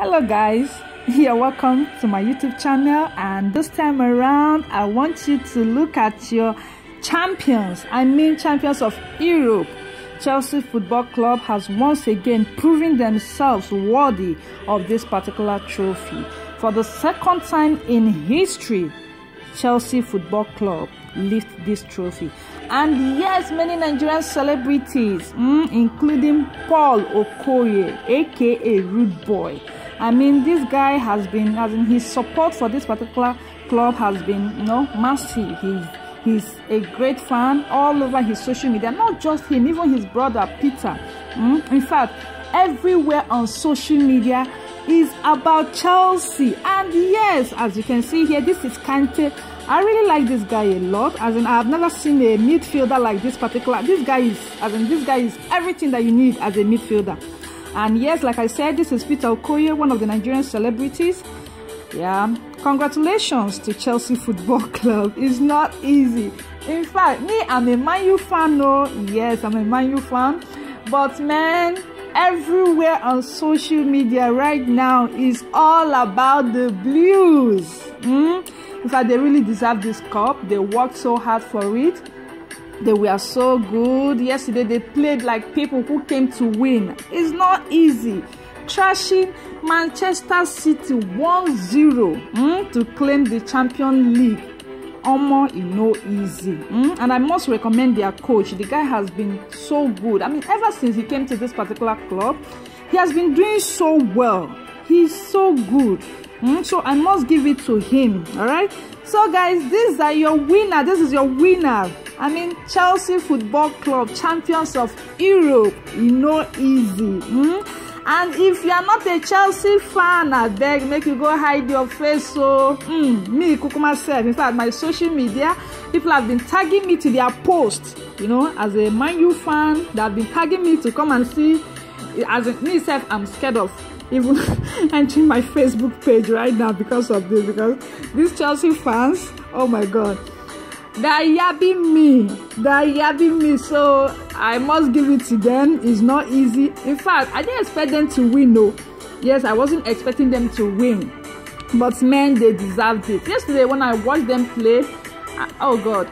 hello guys. You're welcome to my youtube channel. And this time around i want you to look at your champions. I mean champions of europe. Chelsea football club has once again proven themselves worthy of this particular trophy. For the second time in history chelsea football club lift this trophy. And yes many nigerian celebrities mm, including paul okoye aka rude boy I mean, this guy has been, as in his support for this particular club has been, you know, massive. He's he's a great fan all over his social media. Not just him, even his brother Peter. Mm? In fact, everywhere on social media is about Chelsea. And yes, as you can see here, this is Kante. I really like this guy a lot. As in, I have never seen a midfielder like this particular. This guy is, as in, this guy is everything that you need as a midfielder. And yes, like I said, this is Peter Okoye, one of the Nigerian celebrities. Yeah, congratulations to Chelsea Football Club. It's not easy. In fact, me, I'm a Man U fan. No, yes, I'm a Man U fan. But man, everywhere on social media right now is all about the Blues. Mm? In fact, they really deserve this cup. They worked so hard for it. They were so good. Yesterday they played like people who came to win. It's not easy. Trashing Manchester City 1-0 mm, to claim the Champion League. Omo is no easy. Mm? And I must recommend their coach. The guy has been so good. I mean, ever since he came to this particular club, he has been doing so well. He's so good. Mm? So I must give it to him. All right. So guys, these are your winner. This is your winner. I mean, Chelsea Football Club, champions of Europe. You know, easy. Mm? And if you are not a Chelsea fan, I beg, make you go hide your face. So, mm, me, Kukuma myself, in fact, my social media, people have been tagging me to their posts. You know, as a Man U fan, they have been tagging me to come and see. As a, me, self, I'm scared of even entering my Facebook page right now because of this. Because these Chelsea fans, oh my God they are yabbing me. They are yabbing me. So i must give it to them. It's not easy. In fact i didn't expect them to win no yes i wasn't expecting them to win. But man they deserved it. Yesterday when i watched them play oh god.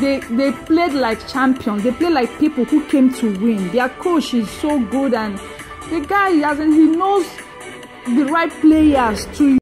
They they played like champions. They played like people who came to win. Their coach is so good and the guy hasn't he knows the right players to